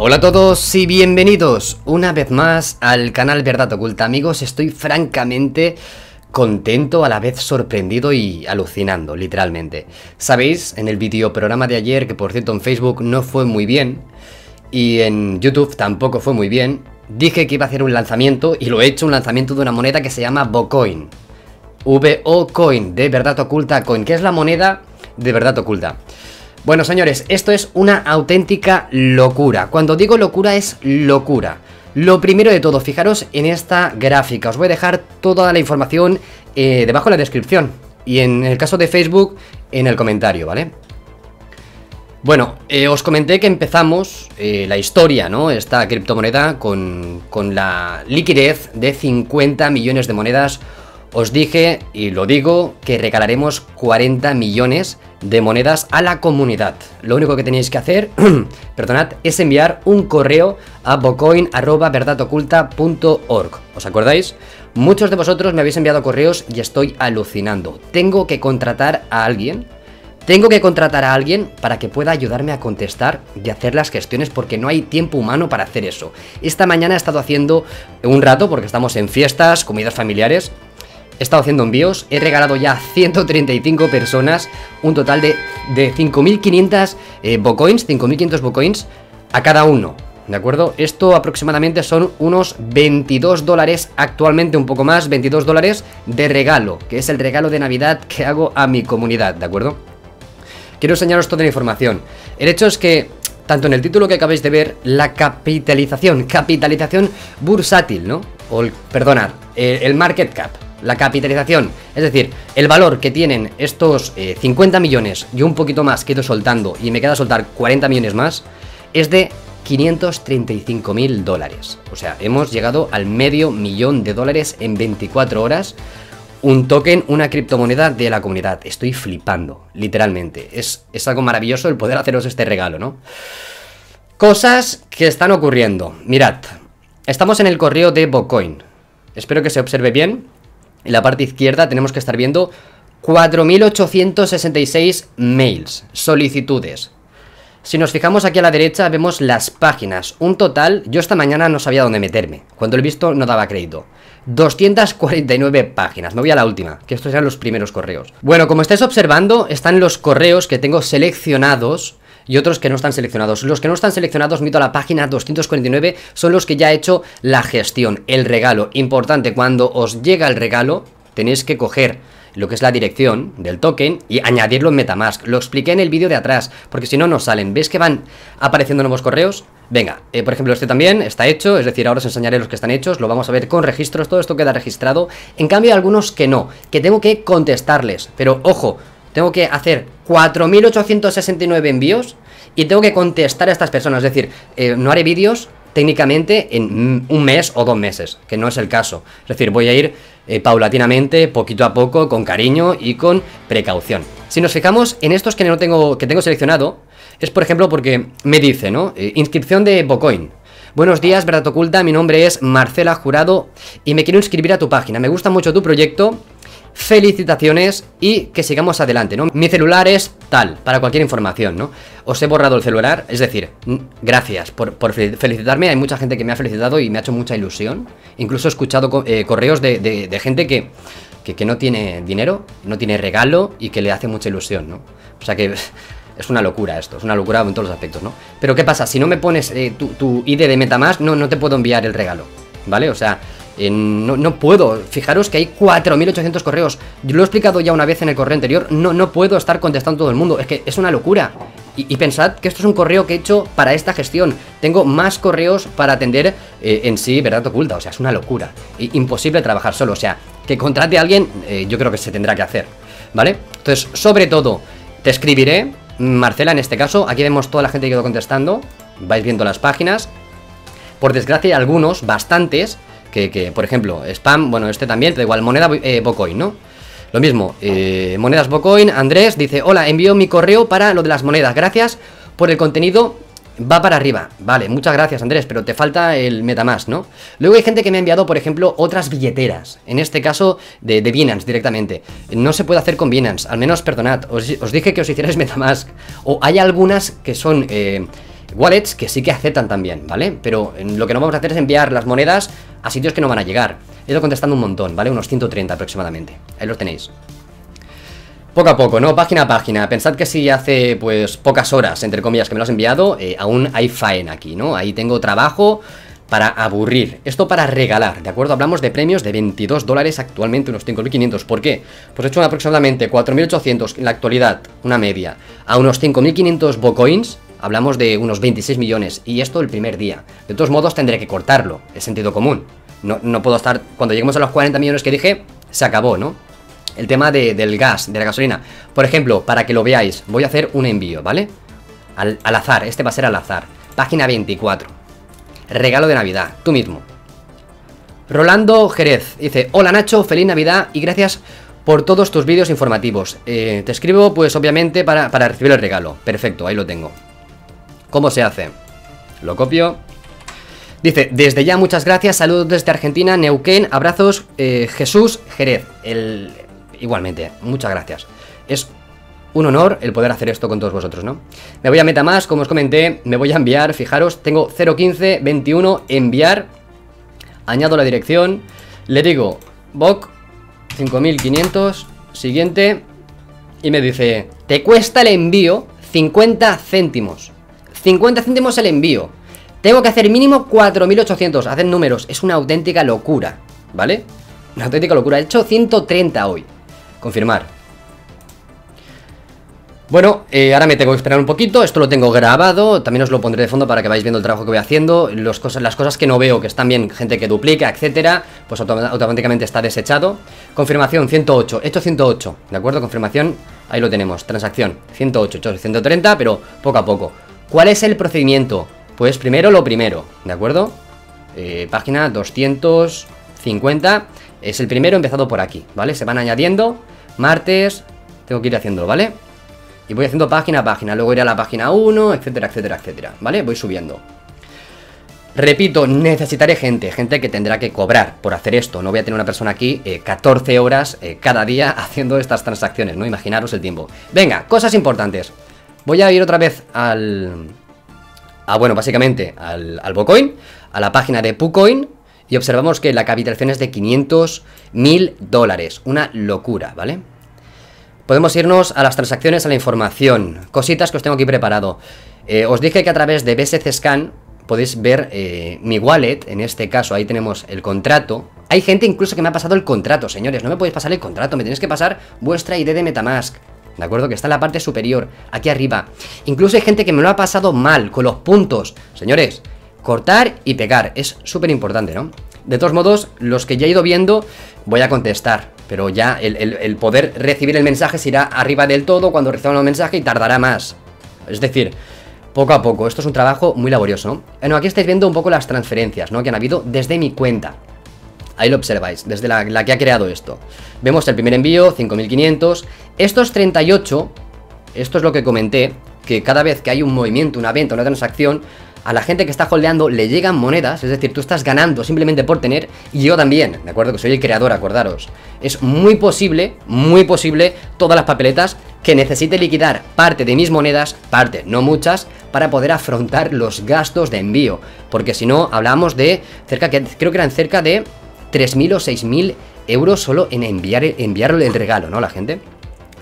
Hola a todos y bienvenidos una vez más al canal Verdad Oculta. Amigos, estoy francamente contento, a la vez sorprendido y alucinando, literalmente. Sabéis, en el video programa de ayer, que por cierto en Facebook no fue muy bien Y en YouTube tampoco fue muy bien Dije que iba a hacer un lanzamiento y lo he hecho, un lanzamiento de una moneda que se llama Bocoin. VO Coin, de Verdad Oculta. Coin, que es la moneda de Verdad Oculta bueno, señores, esto es una auténtica locura. Cuando digo locura es locura. Lo primero de todo, fijaros en esta gráfica. Os voy a dejar toda la información eh, debajo en la descripción. Y en el caso de Facebook, en el comentario, ¿vale? Bueno, eh, os comenté que empezamos eh, la historia, ¿no? Esta criptomoneda con, con la liquidez de 50 millones de monedas os dije, y lo digo, que regalaremos 40 millones de monedas a la comunidad. Lo único que tenéis que hacer, perdonad, es enviar un correo a bocoin.verdadoculta.org. ¿Os acordáis? Muchos de vosotros me habéis enviado correos y estoy alucinando. Tengo que contratar a alguien tengo que contratar a alguien para que pueda ayudarme a contestar y hacer las gestiones porque no hay tiempo humano para hacer eso. Esta mañana he estado haciendo un rato porque estamos en fiestas, comidas familiares He estado haciendo envíos, he regalado ya 135 personas, un total de, de 5.500 eh, Bocoins, 5.500 Bocoins a cada uno. ¿De acuerdo? Esto aproximadamente son unos 22 dólares, actualmente un poco más, 22 dólares de regalo, que es el regalo de Navidad que hago a mi comunidad, ¿de acuerdo? Quiero enseñaros toda la información. El hecho es que, tanto en el título que acabáis de ver, la capitalización, capitalización bursátil, ¿no? O, perdonad, eh, el market cap, la capitalización, es decir, el valor que tienen estos 50 eh, millones y un poquito más que he ido soltando y me queda soltar 40 millones más, es de 535 mil dólares. O sea, hemos llegado al medio millón de dólares en 24 horas. Un token, una criptomoneda de la comunidad. Estoy flipando, literalmente. Es, es algo maravilloso el poder haceros este regalo, ¿no? Cosas que están ocurriendo. Mirad, estamos en el correo de Bocoin. Espero que se observe bien. En la parte izquierda tenemos que estar viendo 4.866 mails, solicitudes. Si nos fijamos aquí a la derecha vemos las páginas, un total, yo esta mañana no sabía dónde meterme, cuando lo he visto no daba crédito. 249 páginas, me voy a la última, que estos eran los primeros correos. Bueno, como estáis observando, están los correos que tengo seleccionados y otros que no están seleccionados. Los que no están seleccionados, mito a la página 249, son los que ya he hecho la gestión, el regalo. Importante, cuando os llega el regalo, tenéis que coger lo que es la dirección del token y añadirlo en Metamask. Lo expliqué en el vídeo de atrás, porque si no, no salen. ¿Ves que van apareciendo nuevos correos? Venga, eh, por ejemplo, este también está hecho, es decir, ahora os enseñaré los que están hechos, lo vamos a ver con registros, todo esto queda registrado. En cambio, hay algunos que no, que tengo que contestarles. Pero, ojo, tengo que hacer 4.869 envíos y tengo que contestar a estas personas. Es decir, eh, no haré vídeos técnicamente en un mes o dos meses, que no es el caso. Es decir, voy a ir eh, paulatinamente, poquito a poco, con cariño y con precaución. Si nos fijamos en estos que no tengo, que tengo seleccionado, es por ejemplo porque me dice, ¿no? Eh, inscripción de Bocoin. Buenos días, Verdad Oculta, mi nombre es Marcela Jurado y me quiero inscribir a tu página. Me gusta mucho tu proyecto felicitaciones y que sigamos adelante, ¿no? Mi celular es tal, para cualquier información, ¿no? Os he borrado el celular, es decir, gracias por, felicitarme, hay mucha gente que me ha felicitado y me ha hecho mucha ilusión, incluso he escuchado eh, correos de, gente que, que, no tiene dinero, no tiene regalo y que le hace mucha ilusión, ¿no? O sea que... Es una locura esto, es una locura en todos los aspectos, ¿no? Pero ¿qué pasa? Si no me pones eh, tu, tu ID de Metamask, no, no te puedo enviar el regalo, ¿vale? O sea, no, puedo. Fijaros que hay 4.800 correos. Yo lo he explicado ya una vez en el correo anterior. No, no puedo estar contestando todo el mundo. Es que es una locura. Y, pensad que esto es un correo que he hecho para esta gestión. Tengo más correos para atender eh, en sí, verdad oculta. O sea, es una locura. imposible trabajar solo. O sea, que contrate a alguien, eh, yo creo que se tendrá que hacer. ¿Vale? Entonces, sobre todo, te escribiré. Marcela, en este caso, aquí vemos toda la gente que ido contestando. Vais viendo las páginas. Por desgracia, algunos, bastantes, que, por ejemplo, spam, bueno, este también, da igual, moneda eh, Bocoin, ¿no? Lo mismo, eh, monedas Bocoin, Andrés dice, hola, envío mi correo para lo de las monedas, gracias por el contenido, va para arriba, vale, muchas gracias Andrés, pero te falta el Metamask, ¿no? Luego hay gente que me ha enviado, por ejemplo, otras billeteras, en este caso de, Binance directamente, no se puede hacer con Binance, al menos, perdonad, os, dije que os hicierais Metamask, o hay algunas que son... Eh, wallets que sí que aceptan también, ¿vale? Pero lo que no vamos a hacer es enviar las monedas a sitios que no van a llegar. He ido contestando un montón, ¿vale? Unos 130 aproximadamente. Ahí los tenéis. Poco a poco, ¿no? Página a página. Pensad que si hace, pues, pocas horas, entre comillas, que me lo has enviado, eh, aún hay faena aquí, ¿no? Ahí tengo trabajo para aburrir. Esto para regalar, ¿de acuerdo? Hablamos de premios de 22 dólares actualmente, unos 5.500. ¿Por qué? Pues he hecho aproximadamente 4.800 en la actualidad, una media, a unos 5.500 Bocoins, hablamos de unos 26 millones. Y esto el primer día. De todos modos tendré que cortarlo, es sentido común. No, no puedo estar, cuando lleguemos a los 40 millones que dije, se acabó, ¿no? El tema del gas, de la gasolina. Por ejemplo, para que lo veáis, voy a hacer un envío, ¿vale? Al, al azar, este va a ser al azar. Página 24. Regalo de Navidad, tú mismo. Rolando Jerez dice, hola Nacho, feliz Navidad y gracias por todos tus vídeos informativos. Eh, te escribo pues obviamente para, recibir el regalo. Perfecto, ahí lo tengo. ¿Cómo se hace? Lo copio. Dice, desde ya muchas gracias, saludos desde Argentina, Neuquén, abrazos, eh, Jesús Jerez. Igualmente, muchas gracias. Es un honor el poder hacer esto con todos vosotros, ¿no? Me voy a Metamask, como os comenté, me voy a enviar, fijaros, tengo 015 21 enviar, añado la dirección, le digo BOC 5500, siguiente, y me dice, te cuesta el envío 50 céntimos, 50 céntimos el envío, tengo que hacer mínimo 4800, hacen números, es una auténtica locura, ¿vale? Una auténtica locura, he hecho 130 hoy, confirmar. Bueno, eh, ahora me tengo que esperar un poquito, esto lo tengo grabado, también os lo pondré de fondo para que vayáis viendo el trabajo que voy haciendo, las cosas que no veo, que están bien, gente que duplica, etcétera, pues automáticamente está desechado. Confirmación 108, hecho 108, ¿de acuerdo? Confirmación, ahí lo tenemos, transacción. 108, hecho 130, pero poco a poco. ¿Cuál es el procedimiento? Pues primero lo primero, ¿de acuerdo? Eh, página 250, es el primero empezado por aquí, ¿vale? Se van añadiendo, martes, tengo que ir haciéndolo, ¿vale? Y voy haciendo página a página, luego iré a la página 1, etcétera, etcétera, etcétera, ¿vale? Voy subiendo. Repito, necesitaré gente, gente que tendrá que cobrar por hacer esto. No voy a tener una persona aquí 14 eh, horas eh, cada día haciendo estas transacciones, ¿no? Imaginaros el tiempo. Venga, cosas importantes. Voy a ir otra vez al... A, bueno, básicamente al, al Bocoin, a la página de Pucoin, y observamos que la capitalización es de 500 mil dólares. Una locura, ¿vale? Podemos irnos a las transacciones, a la información. Cositas que os tengo aquí preparado. Eh, os dije que a través de BSC Scan podéis ver eh, mi wallet, en este caso ahí tenemos el contrato. Hay gente incluso que me ha pasado el contrato, señores, no me podéis pasar el contrato, me tenéis que pasar vuestra ID de Metamask. ¿De acuerdo? Que está en la parte superior, aquí arriba. Incluso hay gente que me lo ha pasado mal, con los puntos. Señores, cortar y pegar, es súper importante, ¿no? De todos modos, los que ya he ido viendo, voy a contestar. Pero ya el, poder recibir el mensaje se irá arriba del todo cuando reciban el mensaje y tardará más. Es decir, poco a poco. Esto es un trabajo muy laborioso. Bueno, aquí estáis viendo un poco las transferencias, ¿no? Que han habido desde mi cuenta. Ahí lo observáis, desde la, que ha creado esto. Vemos el primer envío, 5.500. Estos 38, esto es lo que comenté, que cada vez que hay un movimiento, una venta, una transacción, a la gente que está holdeando le llegan monedas, es decir, tú estás ganando simplemente por tener, y yo también, ¿de acuerdo? Que soy el creador, acordaros. Es muy posible, muy posible, todas las papeletas que necesite liquidar parte de mis monedas, parte, no muchas, para poder afrontar los gastos de envío. Porque si no, hablábamos de cerca, que creo que eran cerca de 3.000 o 6.000 euros solo en enviar, enviarle el regalo, ¿no? La gente.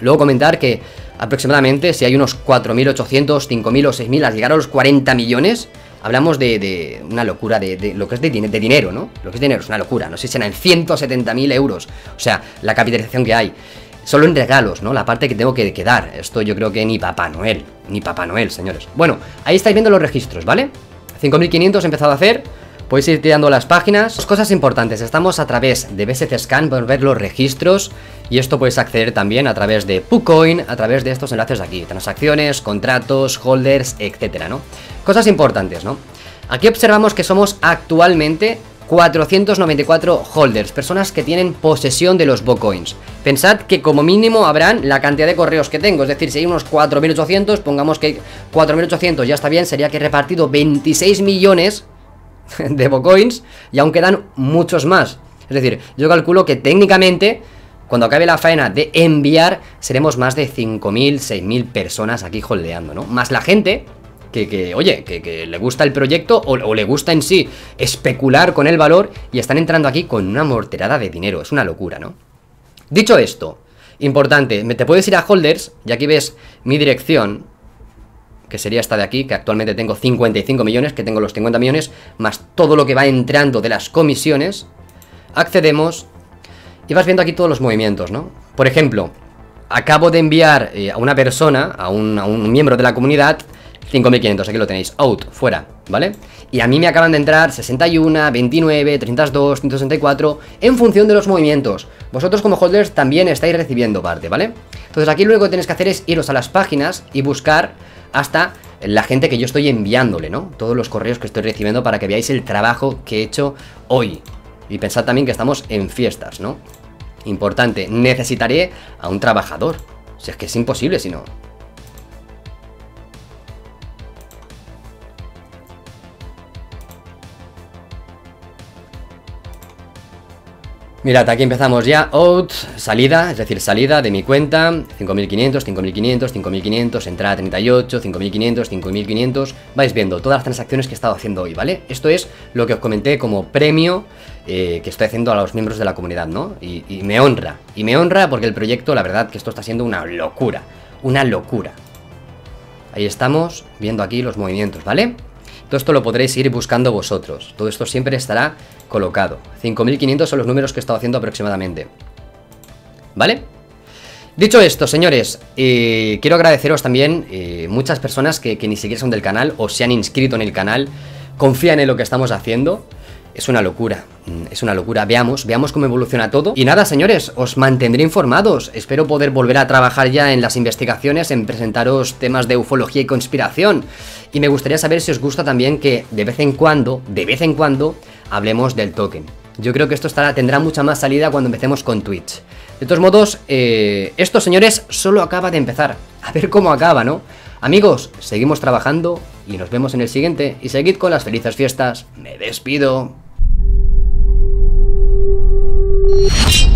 Luego comentar que aproximadamente si hay unos 4.800, 5.000 o 6.000 al llegar a los 40 millones, hablamos de, una locura de, lo que es de, dinero, ¿no? Lo que es dinero es una locura, no sé si serán 170.000 euros, o sea, la capitalización que hay. Solo en regalos, ¿no? La parte que tengo que, que dar. Esto yo creo que ni Papá Noel, ni Papá Noel, señores. Bueno, ahí estáis viendo los registros, ¿vale? 5.500 he empezado a hacer Podéis ir tirando las páginas. Dos cosas importantes, estamos a través de BSC Scan por ver los registros y esto puedes acceder también a través de PuCoin, a través de estos enlaces de aquí, transacciones, contratos, holders, etcétera, ¿no? Cosas importantes, ¿no? Aquí observamos que somos actualmente 494 holders, personas que tienen posesión de los Bocoins. Pensad que como mínimo habrán la cantidad de correos que tengo, es decir, si hay unos 4800, pongamos que 4800 ya está bien, sería que he repartido 26 millones de Bocoins y aún quedan muchos más. Es decir, yo calculo que técnicamente, cuando acabe la faena de enviar, seremos más de 5.000, 6.000 personas aquí holdeando, ¿no? Más la gente que, oye, que, le gusta el proyecto o, o, le gusta en sí especular con el valor y están entrando aquí con una morterada de dinero. Es una locura, ¿no? Dicho esto, importante, te puedes ir a holders y aquí ves mi dirección, que sería esta de aquí, que actualmente tengo 55 millones, que tengo los 50 millones, más todo lo que va entrando de las comisiones. Accedemos y vas viendo aquí todos los movimientos, ¿no? Por ejemplo, acabo de enviar eh, a una persona, a un, a un miembro de la comunidad, 5500, aquí lo tenéis, out, fuera, ¿vale? Y a mí me acaban de entrar 61, 29, 32, 164 en función de los movimientos. Vosotros como holders también estáis recibiendo parte, ¿vale? Entonces aquí lo único que tenéis que hacer es iros a las páginas y buscar hasta la gente que yo estoy enviándole, ¿no? Todos los correos que estoy recibiendo para que veáis el trabajo que he hecho hoy. Y pensad también que estamos en fiestas, ¿no? Importante, necesitaré a un trabajador. Si es que es imposible si no. Mirad, aquí empezamos ya, out, salida, es decir, salida de mi cuenta, 5500, 5500, 5500, entrada 38, 5500, 5500, vais viendo todas las transacciones que he estado haciendo hoy, ¿vale? Esto es lo que os comenté como premio eh, que estoy haciendo a los miembros de la comunidad, ¿no? Y, y me honra, y me honra porque el proyecto, la verdad, que esto está siendo una locura, una locura. Ahí estamos, viendo aquí los movimientos, ¿vale? Todo esto lo podréis ir buscando vosotros. Todo esto siempre estará colocado. 5.500 son los números que he estado haciendo aproximadamente. ¿Vale? Dicho esto, señores, eh, quiero agradeceros también eh, muchas personas que, que ni siquiera son del canal o se han inscrito en el canal, confían en lo que estamos haciendo. Es una locura, mm, es una locura. Veamos, veamos cómo evoluciona todo. Y nada, señores, os mantendré informados. Espero poder volver a trabajar ya en las investigaciones, en presentaros temas de ufología y conspiración. Y me gustaría saber si os gusta también que de vez en cuando, de vez en cuando, hablemos del token. Yo creo que esto tendrá mucha más salida cuando empecemos con Twitch. De todos modos, eh, esto, señores, solo acaba de empezar. A ver cómo acaba, ¿no? Amigos, seguimos trabajando y nos vemos en el siguiente. Y seguid con las felices fiestas. Me despido. Thank you.